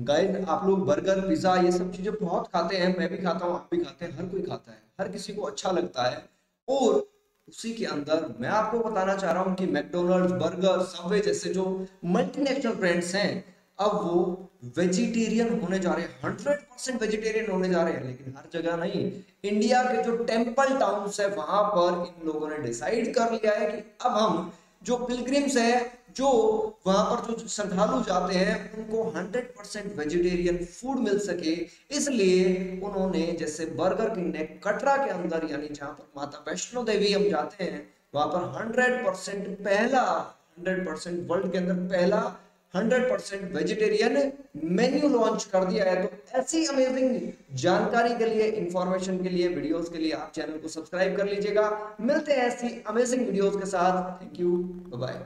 Guys, आप लोग burger, pizza, ये सब चीज़ें बहुत खाते हैं, मैं भी खाता हूँ, आप भी खाते हैं, हर कोई खाता है, हर किसी को अच्छा लगता है। और उसी के अंदर मैं आपको बताना चाह रहा हूँ कि मैकडोनल्ड्स बर्गर सबवे जैसे जो मल्टीनेशनल ब्रांड्स हैं, अब वो वेजिटेरियन होने जा रहे हैं हंड्रेड परसेंट वेजिटेरियन होने जा रहे हैं, लेकिन हर जगह नहीं। इंडिया के जो टेंपल टाउन है, वहाँ पर इन लोगों ने डिसाइड कर लिया है कि अब हम जो पिलग्रिम्स है, जो वहाँ पर जो श्रद्धालु जाते हैं, उनको 100 परसेंट वेजिटेरियन फ़ूड मिल सके। इसलिए उन्होंने जैसे बर्गर किंग ने कटरा के अंदर, यानी जहाँ पर माता वैष्णो देवी हम जाते हैं, वहाँ पर 100 परसेंट पहला 100 परसेंट वर्ल्ड के अंदर पहला 100 परसेंट वेजिटेरियन मेन्यू लॉन्च कर दिया है। तो ऐसी अमेजिंग जानकारी के लिए इंफॉर्मेशन के लिए वीडियोस के लिए आप चैनल को सब्सक्राइब कर लीजिएगा। मिलते हैं ऐसी अमेजिंग वीडियोस के साथ। Thank you bye